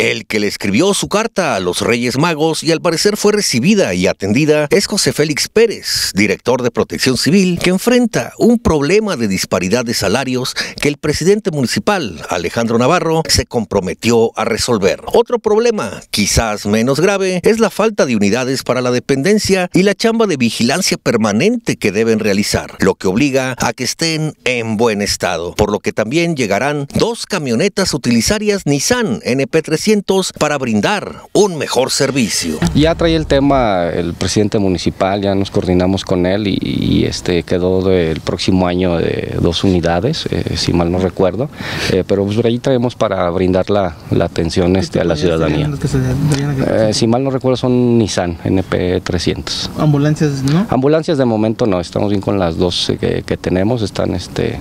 El que le escribió su carta a los Reyes Magos y al parecer fue recibida y atendida es José Félix Pérez, director de Protección Civil, que enfrenta un problema de disparidad de salarios que el presidente municipal, Alejandro Navarro, se comprometió a resolver. Otro problema, quizás menos grave, es la falta de unidades para la dependencia y la chamba de vigilancia permanente que deben realizar, lo que obliga a que estén en buen estado, por lo que también llegarán dos camionetas utilitarias Nissan NP300 para brindar un mejor servicio. Ya trae el tema el presidente municipal, ya nos coordinamos con él y, este quedó del próximo año de dos unidades, eh, si mal no recuerdo, eh, pero pues por ahí traemos para brindar la, atención este, a la ciudadanía. Eh, si mal no recuerdo son Nissan NP300. ¿Ambulancias no? Ambulancias de momento no, estamos bien con las dos que, tenemos, están este,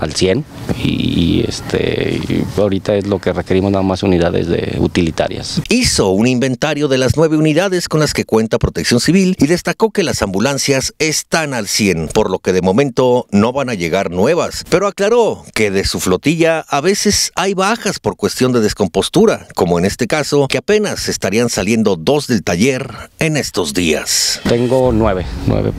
al 100 y, este, ahorita es lo que requerimos nada más unidades de utilitarias. Hizo un inventario de las nueve unidades con las que cuenta Protección Civil y destacó que las ambulancias están al 100, por lo que de momento no van a llegar nuevas, pero aclaró que de su flotilla a veces hay bajas por cuestión de descompostura, como en este caso, que apenas estarían saliendo dos del taller en estos días. Tengo nueve,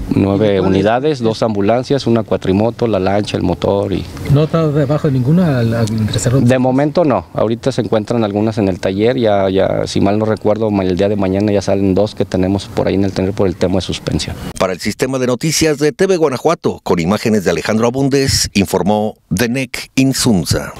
nueve, unidades, dos ambulancias, una cuatrimoto, la lancha, el motor y... ¿No está debajo de ninguna? De momento no, ahorita se encuentran algunas en el taller, ya, ya si mal no recuerdo, el día de mañana ya salen dos que tenemos por ahí en el taller por el tema de suspensión. Para el sistema de noticias de TV Guanajuato, con imágenes de Alejandro Abundes, informó Denec Insunza.